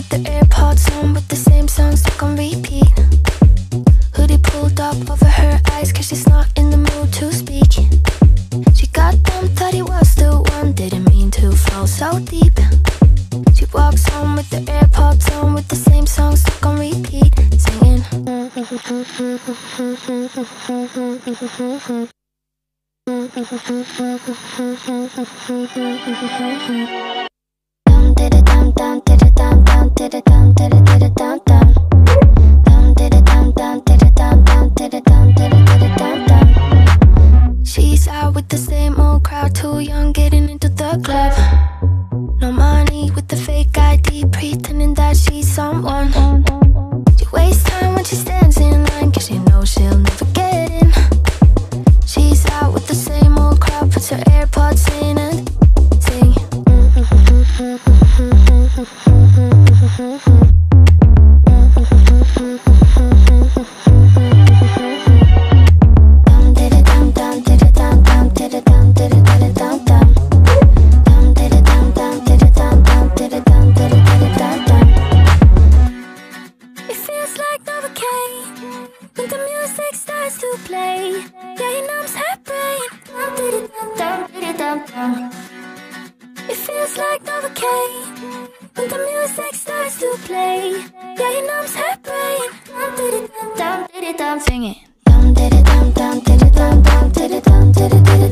with the AirPods on with the same song stuck on repeat. Hoodie pulled up over her eyes cause she's not in the mood to speak. She got dumb, thought he was the one, didn't mean to fall so deep. She walks home with the AirPods on with the same song stuck on repeat, singing. Dum dum dum dum She's out with the same old crowd, too young, getting into the club. just like Novocaine When the music starts to play Yeah, he numbs her brain It feels like Novocaine When the music starts to play Yeah, he numbs her brain Sing it Dum diddy dum dum diddy dum dum diddy dum diddy diddy